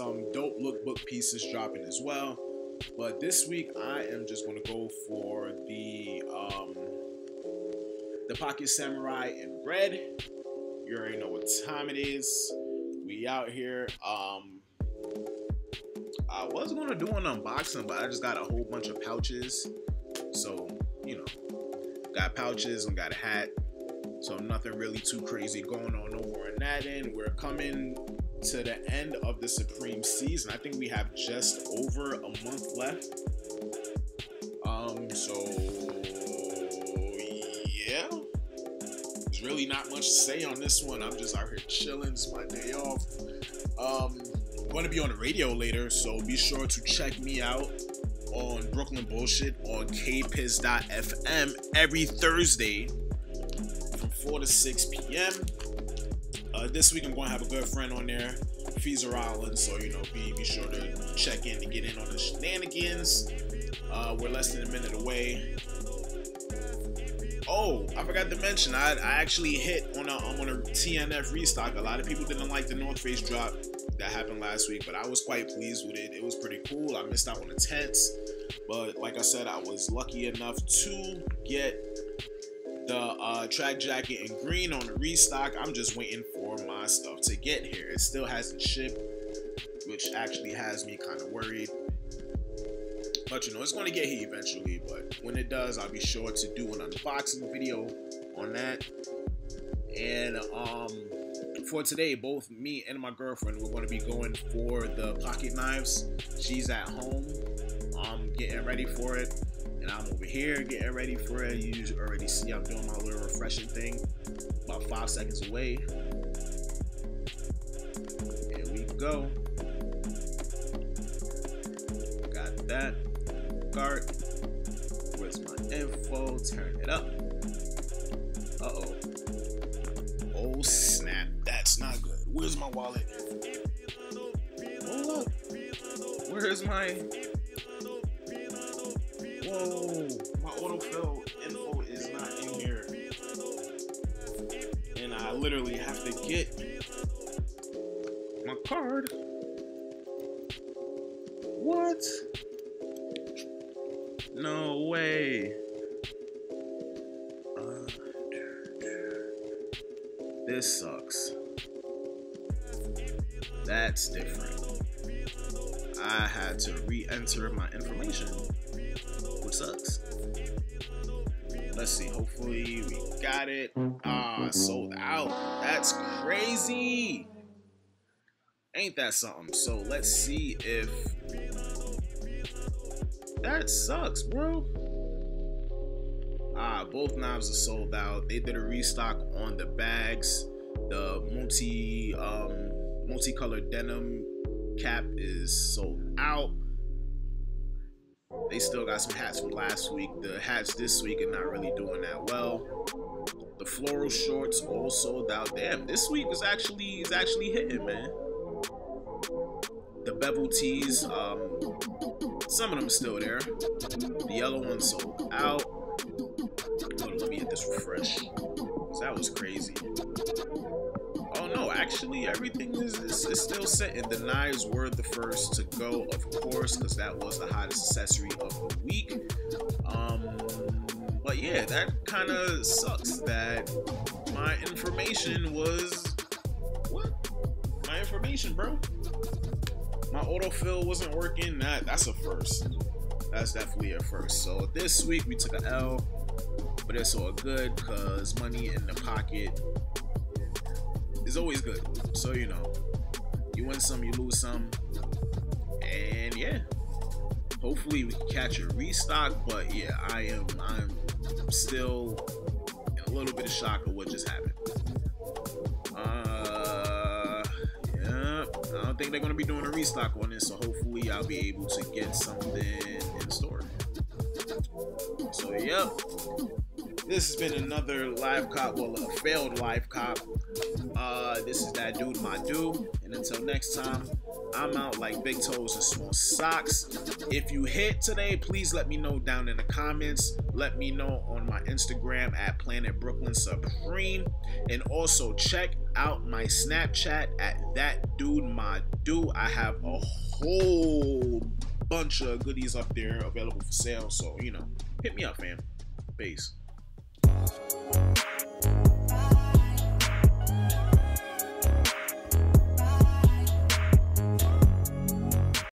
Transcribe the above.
some dope lookbook pieces dropping as well. But this week I am just gonna go for the um, the Pocket Samurai in red. You already know what time it is. We out here. Um, I was gonna do an unboxing, but I just got a whole bunch of pouches. So you know, got pouches and got a hat. So nothing really too crazy going on over in that end. We're coming to the end of the Supreme season. I think we have just over a month left. Um, so yeah, there's really not much to say on this one. I'm just out here chilling. It's my day off. Um, I'm going to be on the radio later, so be sure to check me out on Brooklyn Bullshit on kpiss.fm every Thursday from 4 to 6 p.m. Uh, this week I'm going to have a good friend on there, Feezer Island, so you know be be sure to check in to get in on the shenanigans. Uh, we're less than a minute away. Oh, I forgot to mention, I, I actually hit on a on a TNF restock. A lot of people didn't like the North Face drop that happened last week, but I was quite pleased with it. It was pretty cool. I missed out on the tents, but like I said, I was lucky enough to get the uh, track jacket in green on the restock. I'm just waiting for my stuff to get here. It still hasn't shipped, which actually has me kind of worried. But you know, it's going to get here eventually. But when it does, I'll be sure to do an unboxing video on that. And um, for today, both me and my girlfriend, we're going to be going for the pocket knives. She's at home, I'm getting ready for it and I'm over here getting ready for it. You already see I'm doing my little refreshing thing. About five seconds away. Here we go. Got that. Cart. Where's my info? Turn it up. Uh oh. Oh snap. That's not good. Where's my wallet? Hold up. Where's my Whoa, my autofill info is not in here. And I literally have to get my card. What? No way. Uh, this sucks. That's different. I had to re-enter my information sucks. Let's see. Hopefully we got it. Ah, sold out. That's crazy. Ain't that something? So let's see if that sucks, bro. Ah, both knives are sold out. They did a restock on the bags. The multi um multicolored denim cap is sold out. They still got some hats from last week. The hats this week are not really doing that well. The floral shorts all sold out. Damn, this week is actually is actually hitting, man. The bevel tees, um, some of them still there. The yellow one sold out. let me hit this refresh. That was crazy actually, everything is, is, is still sitting. The knives were the first to go, of course, because that was the hottest accessory of the week. Um, but yeah, that kind of sucks that my information was what? My information, bro. My autofill wasn't working. That that's a first. That's definitely a first. So this week we took a L, but it's all good because money in the pocket is always good. So you know, you win some, you lose some, and yeah. Hopefully we can catch a restock, but yeah, I am I'm still a little bit of shock of what just happened. Uh, yeah, I don't think they're gonna be doing a restock on this, so hopefully I'll be able to get something in store. So yep, this has been another live cop, well, a failed live cop. Uh, this is that dude, Mmadu. And until next time, I'm out like big toes and small socks. If you hit today, please let me know down in the comments. Let me know on my Instagram at Planet Brooklyn Supreme. And also check out my Snapchat at that dude my dude. I have a whole bunch of goodies up there available for sale. So, you know, hit me up, fam. Peace.